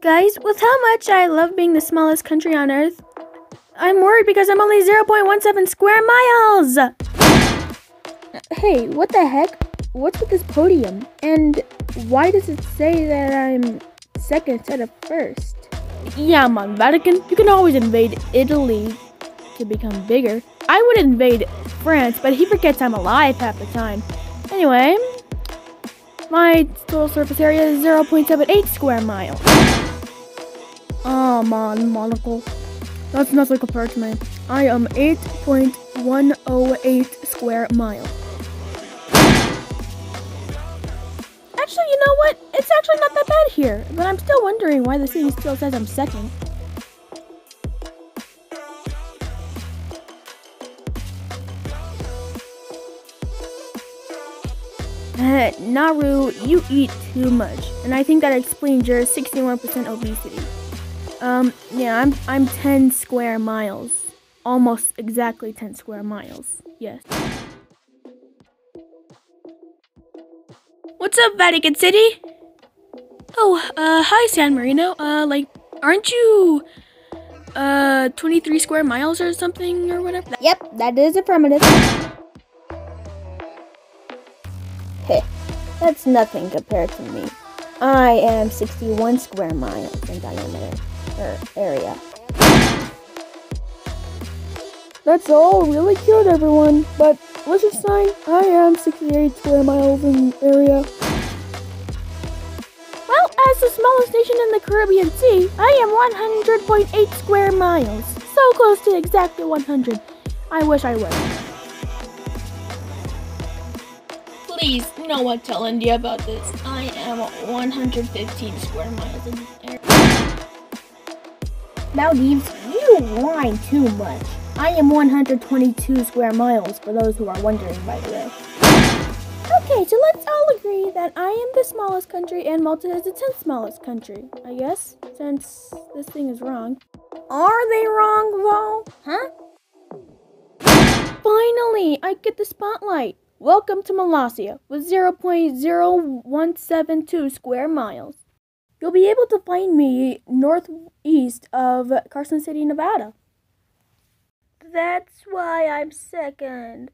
Guys, with how much I love being the smallest country on Earth, I'm worried because I'm only 0.17 square miles! Hey, what the heck? What's with this podium? And why does it say that I'm second instead of first? Yeah, man, Vatican, you can always invade Italy to become bigger. I would invade France, but he forgets I'm alive half the time. Anyway, my total surface area is 0.78 square miles. Oh man, Monaco. That's nothing compared to me. I am 8.108 square miles. Actually, you know what? It's actually not that bad here, but I'm still wondering why the city still says I'm second. Uh, Nauru, you eat too much, and I think that explains your 61% obesity. Um, yeah, I'm I'm 10 square miles, almost exactly 10 square miles. Yes. What's up, Vatican City? Oh, uh, hi, San Marino. Uh, like, aren't you, uh, 23 square miles or something or whatever? Yep, that is affirmative. Heh, that's nothing compared to me. I am 61 square miles in diameter, er, Er, area. That's all really cute, everyone. But let's just sign. I am 68 square miles in area. Well, as the smallest nation in the Caribbean Sea, I am 100.8 square miles. So close to exactly 100. I wish I was. Please, no one tell India about this. I am 115 square miles in area. Maldives, you whine too much. I am 122 square miles, for those who are wondering, by the way. Okay, so let's all agree that I am the smallest country and Malta is the 10th smallest country, I guess, since this thing is wrong. Are they wrong, though? Huh? Finally, I get the spotlight. Welcome to Molossia with 0.0172 square miles. You'll be able to find me northeast of Carson City, Nevada. That's why I'm second.